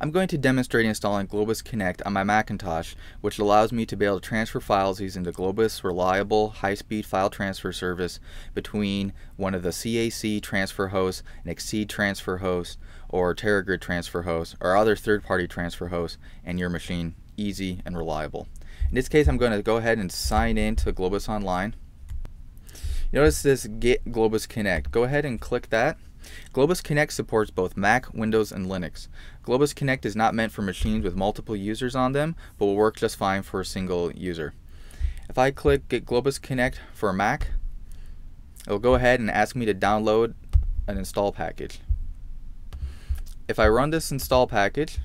I'm going to demonstrate installing Globus Connect on my Macintosh, which allows me to be able to transfer files using the Globus reliable high-speed file transfer service between one of the CAC transfer hosts, an XSEDE transfer host, or TeraGrid transfer host, or other third-party transfer hosts, and your machine easy and reliable. In this case, I'm going to go ahead and sign in to Globus Online. Notice this Get Globus Connect. Go ahead and click that. Globus Connect supports both Mac, Windows, and Linux. Globus Connect is not meant for machines with multiple users on them, but will work just fine for a single user. If I click Get Globus Connect for Mac, it will go ahead and ask me to download an install package. If I run this install package,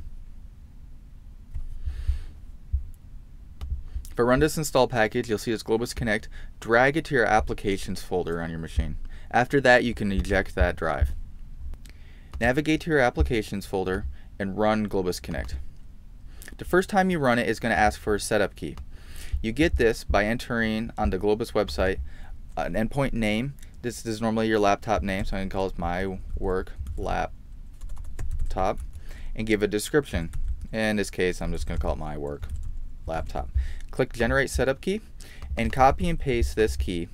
If I run this install package, you'll see this Globus Connect. Drag it to your applications folder on your machine. After that, you can eject that drive. Navigate to your applications folder and run Globus Connect. The first time you run it is going to ask for a setup key. You get this by entering on the Globus website an endpoint name. This is normally your laptop name, so I can call it my work laptop and give a description. In this case, I'm just going to call it my work laptop. Click Generate Setup Key and copy and paste this key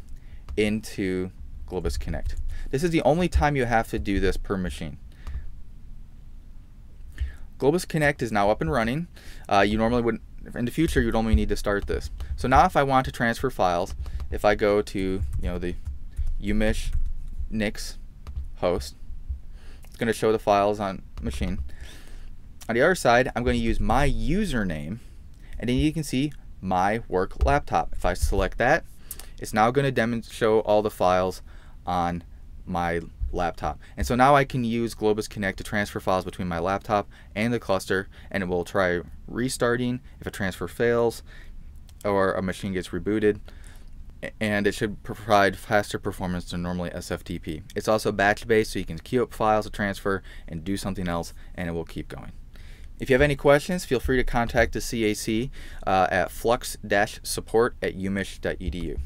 into Globus Connect. This is the only time you have to do this per machine. Globus Connect is now up and running. Uh, you normally would, in the future, you'd only need to start this. So now if I want to transfer files, if I go to, you know, the UMich Nyx host, it's going to show the files on machine. On the other side, I'm going to use my username and then you can see my work laptop. If I select that, it's now going to show all the files on my laptop. And so now I can use Globus Connect to transfer files between my laptop and the cluster and it will try restarting if a transfer fails or a machine gets rebooted and it should provide faster performance than normally SFTP. It's also batch based so you can queue up files to transfer and do something else and it will keep going. If you have any questions, feel free to contact the CAC uh, at flux-support at umich.edu.